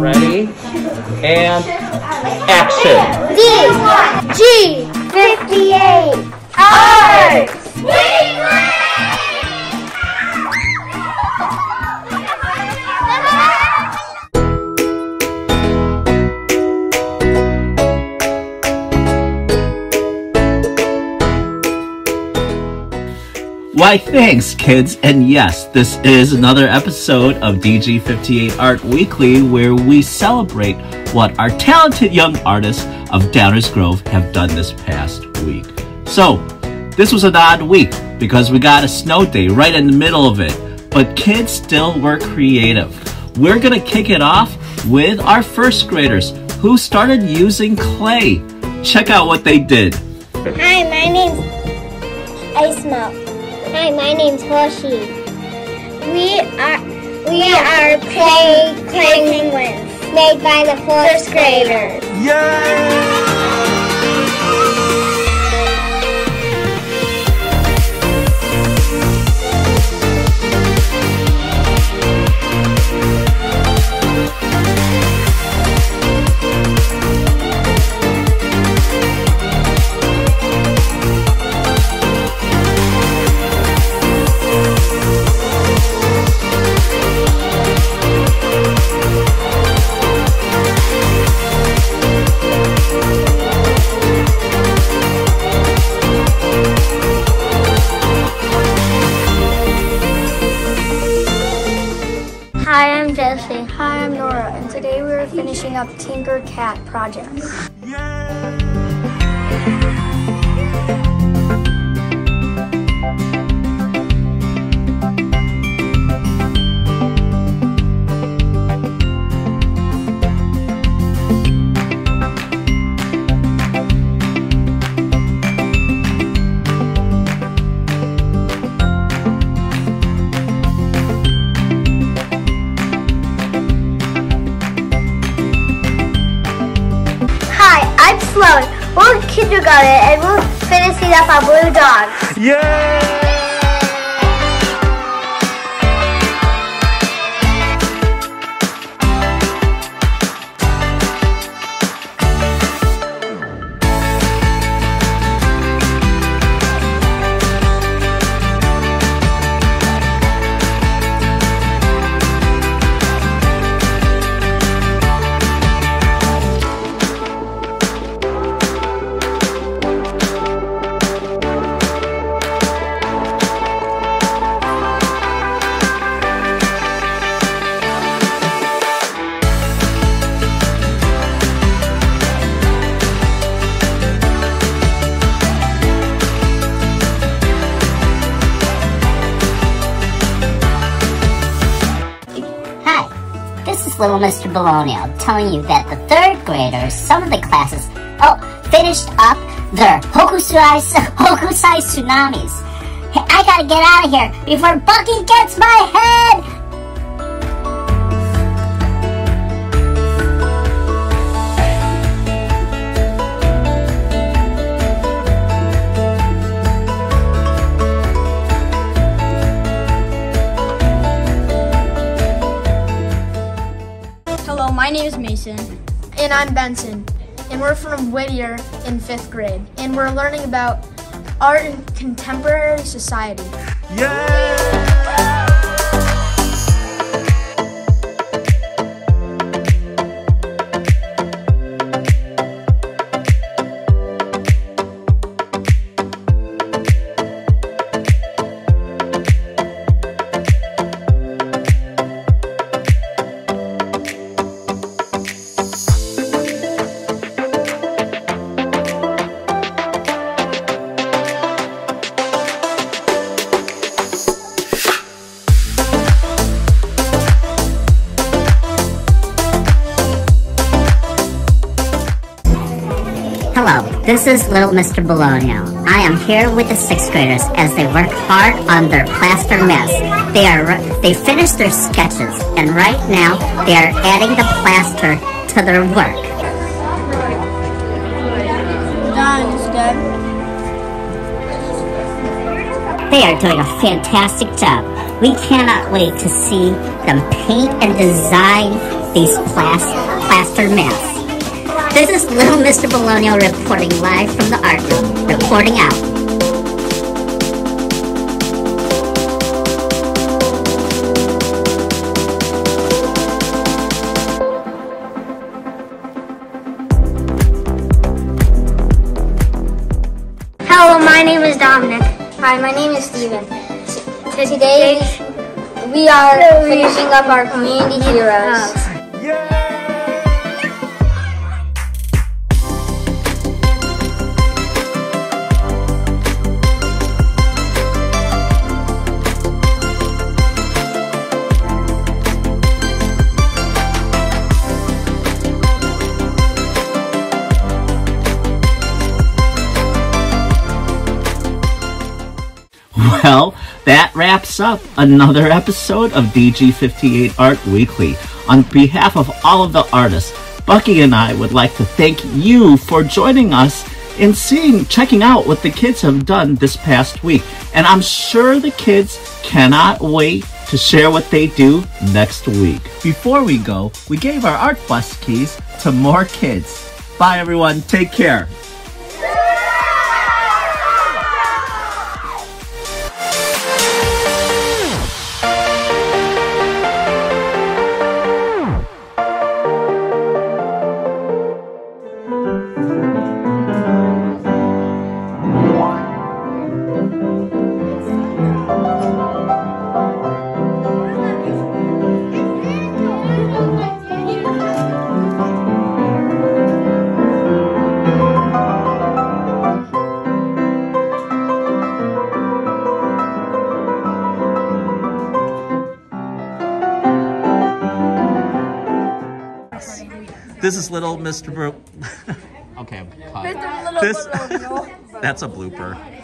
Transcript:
Ready? And action. D. G. 58 R Why, thanks, kids. And yes, this is another episode of DG58 Art Weekly where we celebrate what our talented young artists of Downers Grove have done this past week. So, this was an odd week because we got a snow day right in the middle of it, but kids still were creative. We're going to kick it off with our first graders who started using clay. Check out what they did. Hi, my name's Ice Melt. Hi, my name's Hoshi. We are we are clay clay penguins made by the first graders. Hi, up Tinker Cat projects. Yay! 11th. We're kindergarten and we'll finish up our blue dog. Yay! Little Mr. Belonio telling you that the third graders, some of the classes, oh, finished up their Hokusai, Hokusai tsunamis. I gotta get out of here before Bucky gets my head! My name is Mason. And I'm Benson. And we're from Whittier in fifth grade. And we're learning about art in contemporary society. Hello, this is Little Mr. Belonio. I am here with the sixth graders as they work hard on their plaster mess. They are they finished their sketches and right now they are adding the plaster to their work. Done good. They are doing a fantastic job. We cannot wait to see them paint and design these plas plaster masks. This is Little Mr. Belonio reporting live from the art room. Reporting out. Hello, my name is Dominic. Hi, my name is Steven. T- Today we are finishing up our community heroes. Well, that wraps up another episode of DG58 Art Weekly. On behalf of all of the artists, Bucky and I would like to thank you for joining us in seeing, checking out what the kids have done this past week. And I'm sure the kids cannot wait to share what they do next week. Before we go, we gave our art bus keys to more kids. Bye everyone, take care. This is little Mr. Bro. okay, I'm caught. This, that's a blooper.